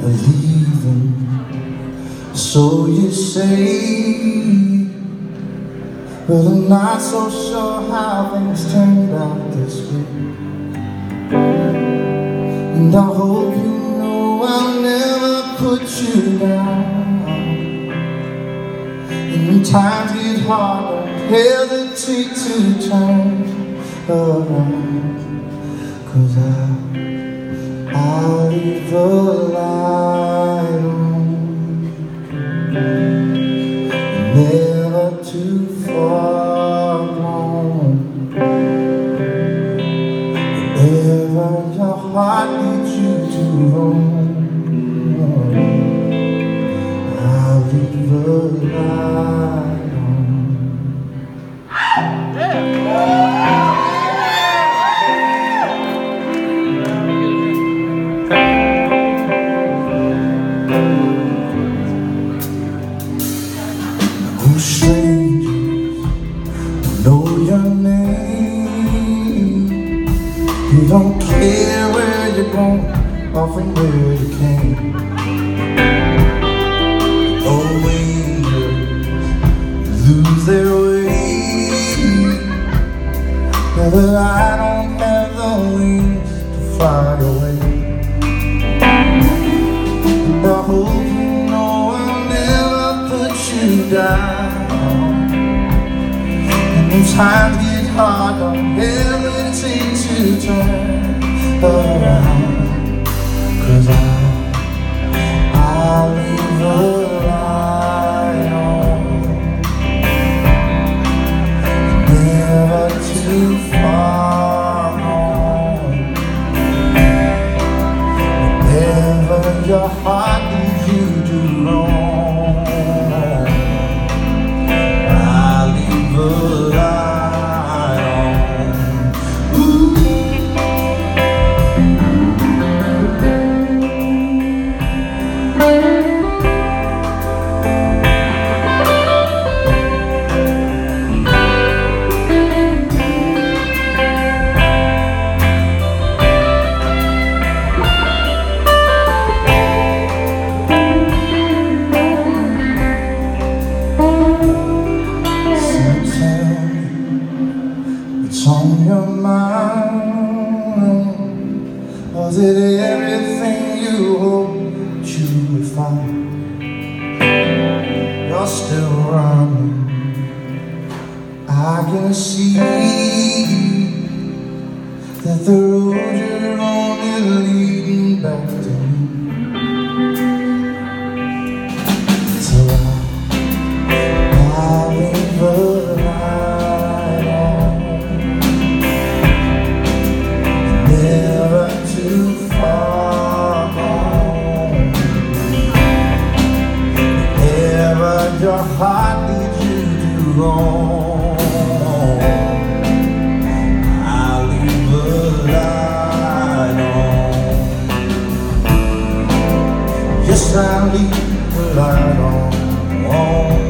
Believing, so you say. But I'm not so sure how things turned out this way. And I hope you know I'll never put you down. And when times get hard, don't hesitate to turn around. Cause I, I'll leave the light on. Never too far gone. Whenever your heart leads you to roam, name? You don't care where you're going or from where you came. Oh, wingers lose their way. But I don't have the wings to fly away. And I hope you know I'll never put you down. Times get hard, don't hesitate to turn around. Cause I, I'll leave the light on. Never too far gone. Whenever your heart It everything you hoped you would find? You're still running. I can see that the road you're on is leading back to me. Your heart leads you to roam, I'll leave the light on. Yes, I'll leave the light on.